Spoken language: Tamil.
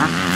Mm-hmm.